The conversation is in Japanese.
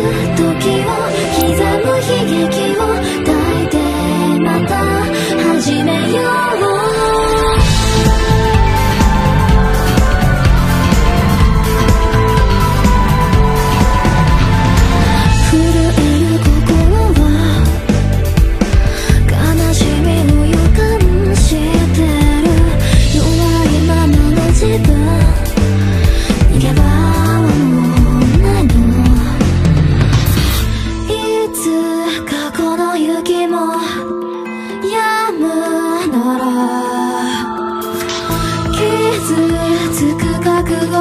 Jesús. つく覚悟